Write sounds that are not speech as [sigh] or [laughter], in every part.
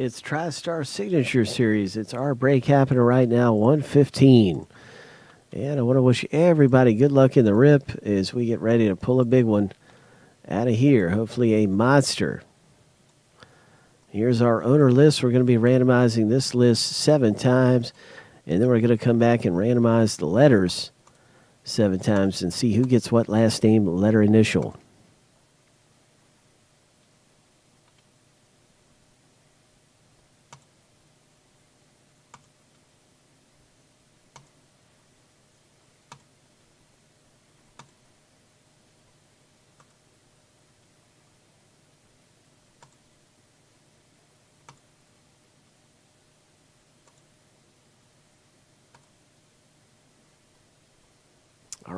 It's TriStar Signature Series. It's our break happening right now, 115. And I want to wish everybody good luck in the rip as we get ready to pull a big one out of here. Hopefully, a monster. Here's our owner list. We're going to be randomizing this list seven times, and then we're going to come back and randomize the letters seven times and see who gets what last name, letter, initial.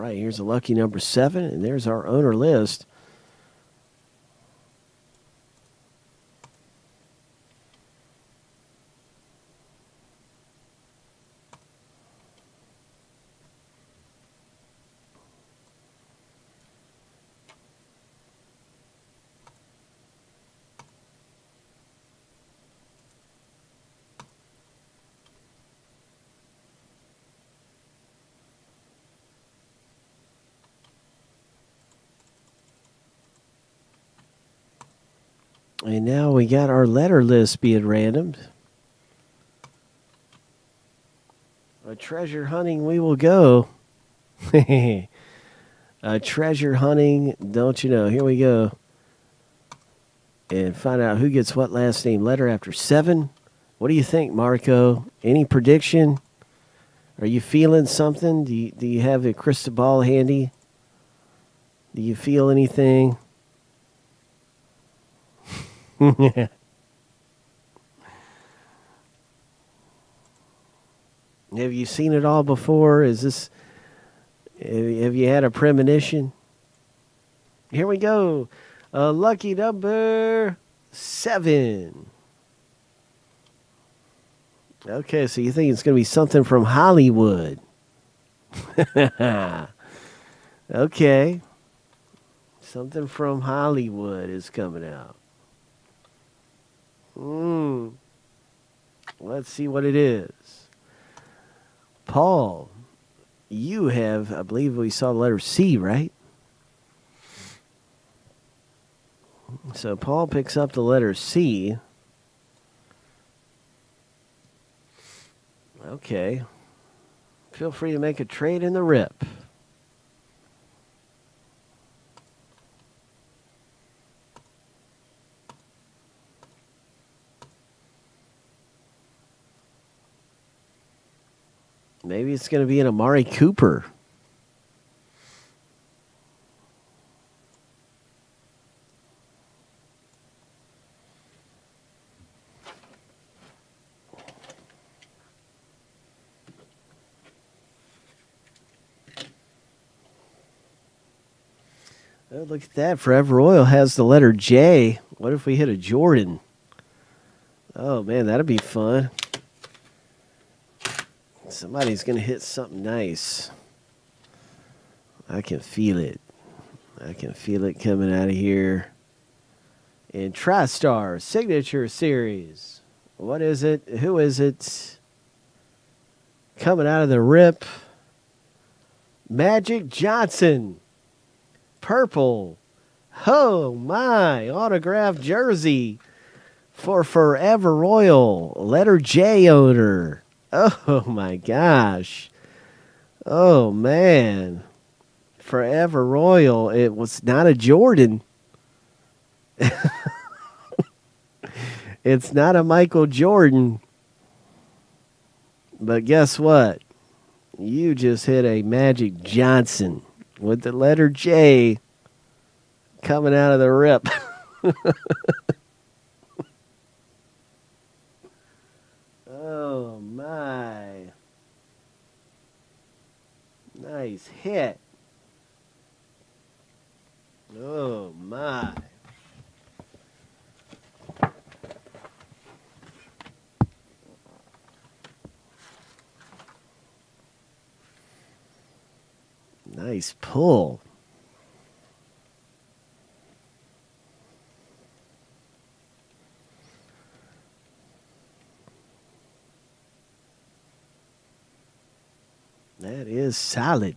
Right, here's a lucky number seven, and there's our owner list. And now we got our letter list being randomed. A treasure hunting we will go. [laughs] a treasure hunting, don't you know? Here we go. And find out who gets what last name letter after seven. What do you think, Marco? Any prediction? Are you feeling something? Do you, do you have a crystal ball handy? Do you feel anything? [laughs] have you seen it all before? Is this have you had a premonition? Here we go. Uh, lucky number seven. Okay, so you think it's going to be something from Hollywood? [laughs] okay. Something from Hollywood is coming out. Hmm. Let's see what it is. Paul, you have, I believe we saw the letter C, right? So Paul picks up the letter C. Okay. Feel free to make a trade in the rip. Maybe it's going to be an Amari Cooper. Oh, look at that. Forever Royal has the letter J. What if we hit a Jordan? Oh, man, that'd be fun. Somebody's going to hit something nice. I can feel it. I can feel it coming out of here. In TriStar Signature Series. What is it? Who is it? Coming out of the rip. Magic Johnson. Purple. Oh my. Autographed jersey for Forever Royal. Letter J owner. Oh [laughs] my gosh. Oh man. Forever Royal. It was not a Jordan. [laughs] it's not a Michael Jordan. But guess what? You just hit a Magic Johnson with the letter J coming out of the rip. [laughs] oh my. Nice hit. Oh my. Nice pull. That is solid.